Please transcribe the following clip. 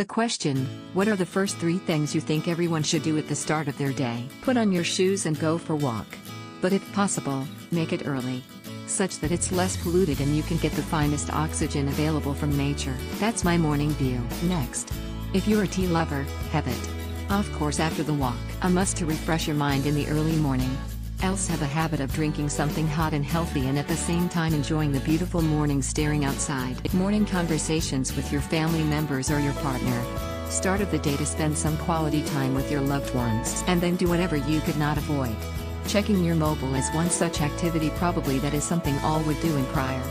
The question What are the first three things you think everyone should do at the start of their day? Put on your shoes and go for walk. But if possible, make it early. Such that it's less polluted and you can get the finest oxygen available from nature. That's my morning view. Next. If you're a tea lover, have it. Of course, after the walk, a must to refresh your mind in the early morning. Else have a habit of drinking something hot and healthy and at the same time enjoying the beautiful morning staring outside. Morning conversations with your family members or your partner. Start of the day to spend some quality time with your loved ones. And then do whatever you could not avoid. Checking your mobile is one such activity probably that is something all would do in prior.